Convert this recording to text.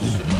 Mm-hmm.